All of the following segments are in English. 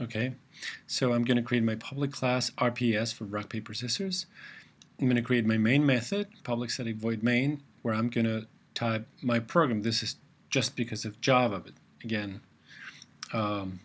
Okay, so I'm going to create my public class RPS for rock, paper, scissors. I'm going to create my main method, public static void main, where I'm going to type my program. This is just because of Java, but again, um,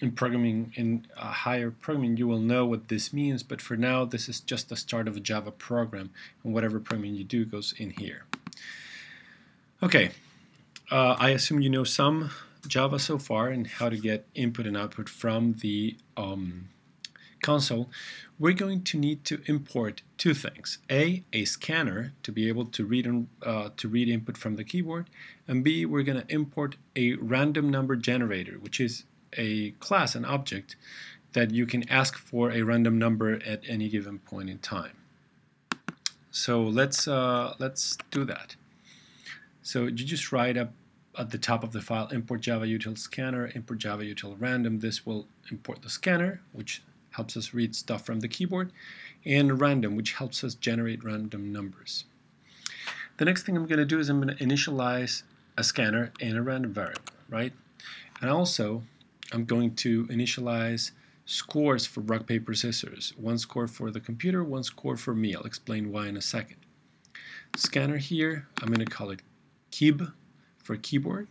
in programming, in higher programming, you will know what this means, but for now, this is just the start of a Java program, and whatever programming you do goes in here. Okay, uh, I assume you know some Java so far and how to get input and output from the um, console, we're going to need to import two things. A, a scanner to be able to read, and, uh, to read input from the keyboard, and B, we're going to import a random number generator, which is a class, an object, that you can ask for a random number at any given point in time. So let's, uh, let's do that. So you just write up at the top of the file import java util scanner, import java util random. This will import the scanner, which helps us read stuff from the keyboard, and random, which helps us generate random numbers. The next thing I'm going to do is I'm going to initialize a scanner and a random variable, right? And also, I'm going to initialize scores for rock, paper, scissors. One score for the computer, one score for me. I'll explain why in a second. Scanner here, I'm going to call it kib for keyboard.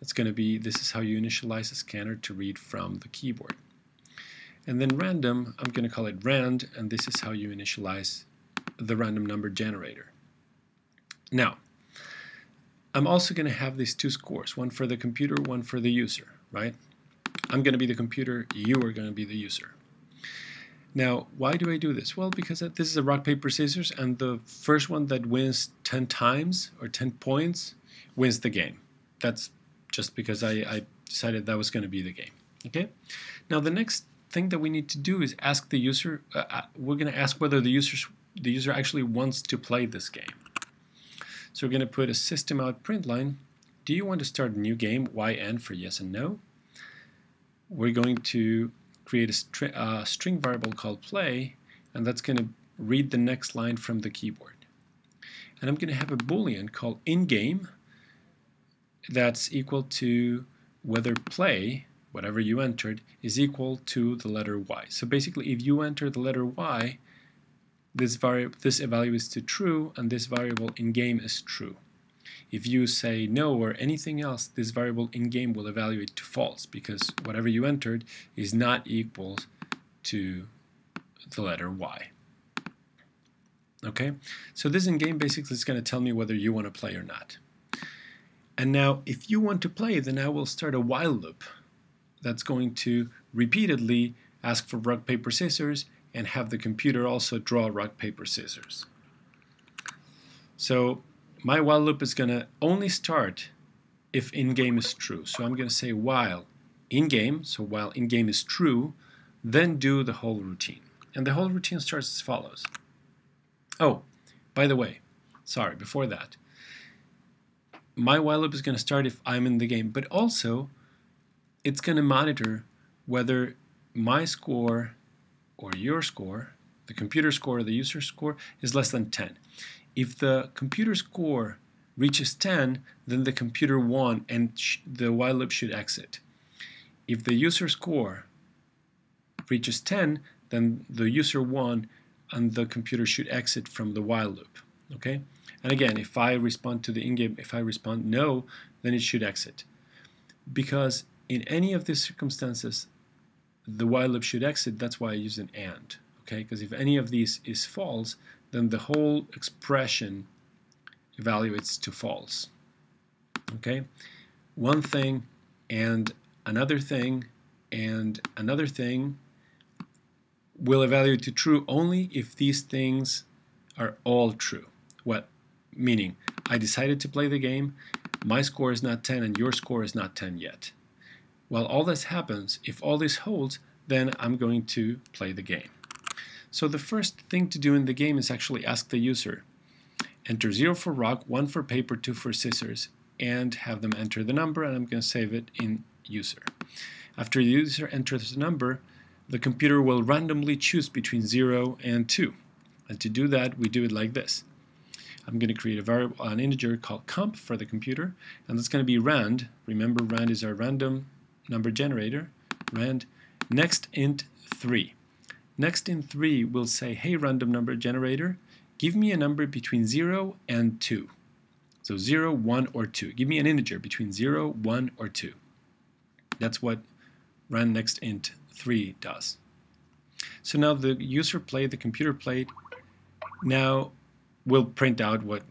It's going to be, this is how you initialize a scanner to read from the keyboard. And then random, I'm going to call it rand, and this is how you initialize the random number generator. Now, I'm also going to have these two scores, one for the computer, one for the user, right? I'm going to be the computer, you are going to be the user. Now, why do I do this? Well, because this is a rock, paper, scissors, and the first one that wins 10 times or 10 points wins the game. That's just because I, I decided that was going to be the game. Okay. Now the next thing that we need to do is ask the user. Uh, uh we're going to ask whether the user the user actually wants to play this game. So we're going to put a system out print line. Do you want to start a new game? yn for yes and no. We're going to create a uh, string variable called play, and that's going to read the next line from the keyboard. And I'm going to have a boolean called in-game that's equal to whether play, whatever you entered, is equal to the letter y. So basically, if you enter the letter y, this, variable this evaluates to true, and this variable in-game is true. If you say no or anything else, this variable in-game will evaluate to false because whatever you entered is not equal to the letter y. Okay, so this in-game basically is going to tell me whether you want to play or not. And now if you want to play, then I will start a while loop that's going to repeatedly ask for rock, paper, scissors and have the computer also draw rock, paper, scissors. So my while loop is going to only start if in-game is true. So I'm going to say while in-game, so while in-game is true, then do the whole routine. And the whole routine starts as follows. Oh, by the way, sorry, before that, my while loop is going to start if I'm in the game, but also it's going to monitor whether my score or your score, the computer score or the user score, is less than 10. If the computer score reaches 10, then the computer won and the while loop should exit. If the user score reaches 10, then the user won and the computer should exit from the while loop. Okay? And again, if I respond to the in-game, if I respond no, then it should exit. Because in any of these circumstances, the while loop should exit, that's why I use an AND. Okay, because if any of these is false, then the whole expression evaluates to false. Okay, one thing and another thing and another thing will evaluate to true only if these things are all true. What meaning I decided to play the game, my score is not 10 and your score is not 10 yet. While all this happens, if all this holds, then I'm going to play the game. So the first thing to do in the game is actually ask the user. Enter 0 for rock, 1 for paper, 2 for scissors, and have them enter the number, and I'm going to save it in user. After the user enters the number, the computer will randomly choose between 0 and 2. And to do that, we do it like this. I'm going to create a variable, an integer called comp for the computer, and that's going to be rand. Remember, rand is our random number generator, rand, next int 3. Next int 3 will say, hey random number generator, give me a number between 0 and 2. So 0, 1, or 2. Give me an integer between 0, 1, or 2. That's what rand next int 3 does. So now the user played, the computer played, now we'll print out what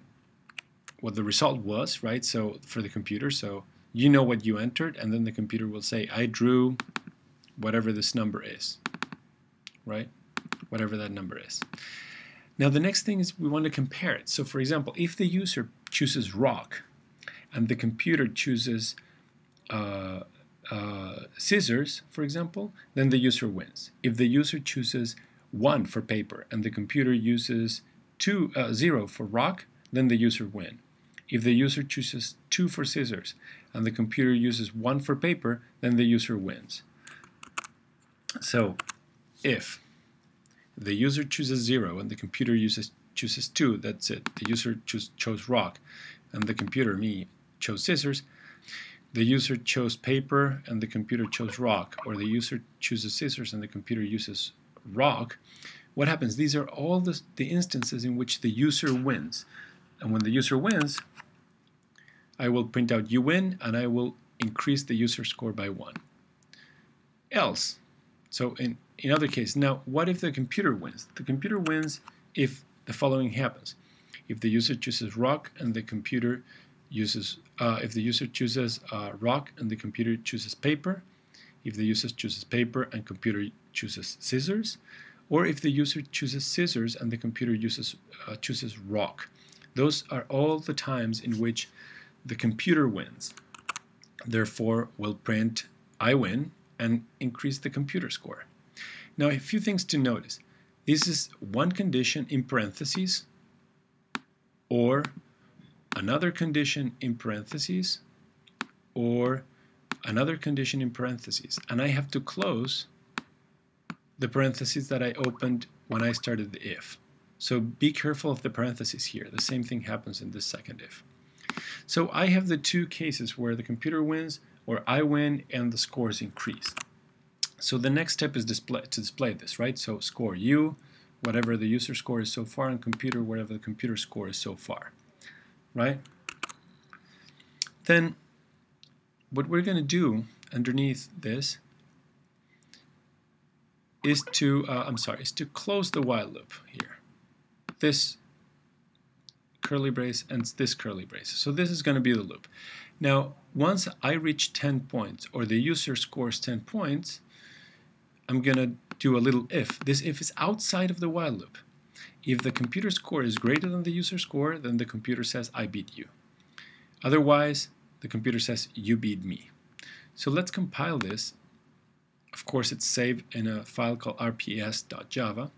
what the result was, right? So for the computer, so you know what you entered, and then the computer will say, I drew whatever this number is, right? Whatever that number is. Now the next thing is we want to compare it. So for example, if the user chooses rock and the computer chooses uh, uh, scissors, for example, then the user wins. If the user chooses 1 for paper and the computer uses two, uh, 0 for rock, then the user wins. If the user chooses 2 for scissors and the computer uses 1 for paper, then the user wins. So if the user chooses 0 and the computer uses chooses 2, that's it. The user choose, chose rock and the computer, me, chose scissors, the user chose paper and the computer chose rock, or the user chooses scissors and the computer uses rock, what happens? These are all the, the instances in which the user wins. And when the user wins, I will print out you win and I will increase the user score by one. Else, so in, in other case, now what if the computer wins? The computer wins if the following happens. If the user chooses rock and the computer uses, uh, if the user chooses uh, rock and the computer chooses paper, if the user chooses paper and computer chooses scissors, or if the user chooses scissors and the computer uses uh, chooses rock. Those are all the times in which the computer wins. Therefore, we'll print I win and increase the computer score. Now, a few things to notice. This is one condition in parentheses or another condition in parentheses or another condition in parentheses. And I have to close the parentheses that I opened when I started the if. So be careful of the parentheses here. The same thing happens in this second if. So I have the two cases where the computer wins or I win and the scores increase. So the next step is display, to display this, right? So score U, whatever the user score is so far, and computer, whatever the computer score is so far, right? Then what we're going to do underneath this is to, uh, I'm sorry, is to close the while loop here. This curly brace and this curly brace. So this is going to be the loop. Now, once I reach 10 points or the user scores 10 points, I'm going to do a little if. This if is outside of the while loop. If the computer score is greater than the user score, then the computer says, I beat you. Otherwise, the computer says, you beat me. So let's compile this. Of course, it's saved in a file called rps.java.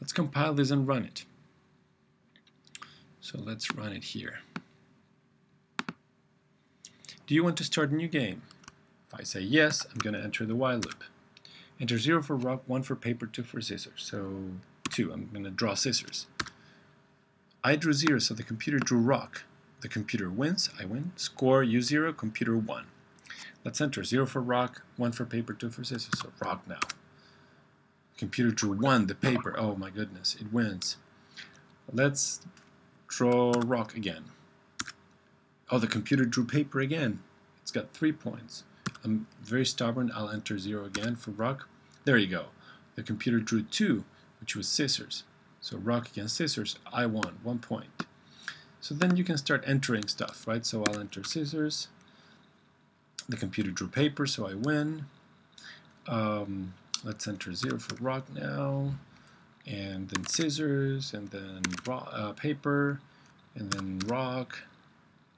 Let's compile this and run it. So let's run it here. Do you want to start a new game? If I say yes, I'm going to enter the while loop. Enter 0 for rock, 1 for paper, 2 for scissors. So 2, I'm going to draw scissors. I drew 0, so the computer drew rock. The computer wins, I win. Score U0, computer 1. Let's enter 0 for rock, 1 for paper, 2 for scissors. So rock now. Computer drew 1, the paper. Oh my goodness, it wins. Let's draw rock again. Oh, the computer drew paper again. It's got 3 points. I'm very stubborn. I'll enter 0 again for rock. There you go. The computer drew 2, which was scissors. So rock against scissors, I won, 1 point. So then you can start entering stuff, right? So I'll enter scissors. The computer drew paper, so I win. Um, let's enter 0 for rock now. And then scissors, and then uh, paper, and then rock,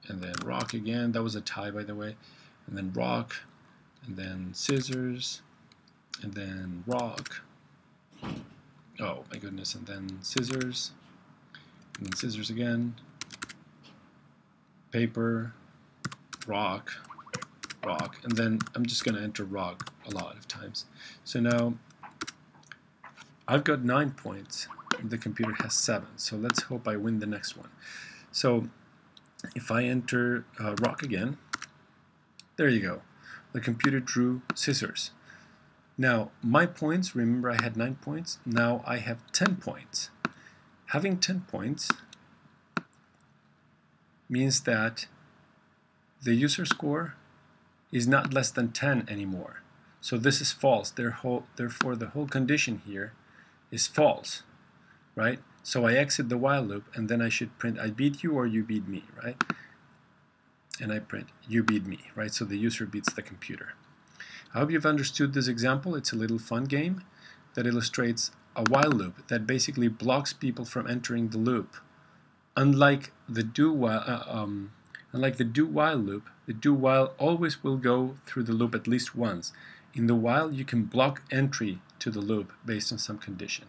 and then rock again. That was a tie, by the way. And then rock, and then scissors, and then rock. Oh my goodness, and then scissors, and then scissors again, paper, rock, rock, and then I'm just going to enter rock a lot of times. So now I've got nine points, the computer has seven, so let's hope I win the next one. So if I enter uh, rock again, there you go the computer drew scissors. Now, my points, remember I had 9 points, now I have 10 points. Having 10 points means that the user score is not less than 10 anymore. So this is false. Therefore, the whole condition here is false, right? So I exit the while loop, and then I should print I beat you or you beat me, right? And I print you beat me, right? So the user beats the computer. I hope you've understood this example. It's a little fun game that illustrates a while loop that basically blocks people from entering the loop. Unlike the do while, uh, um, unlike the do while loop, the do while always will go through the loop at least once. In the while, you can block entry to the loop based on some condition.